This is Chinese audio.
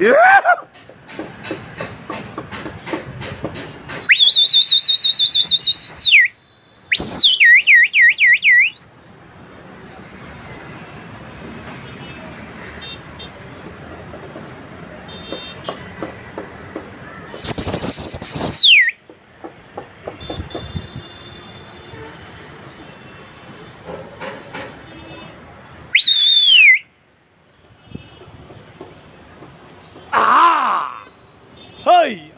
Yeah! 啊！嘿。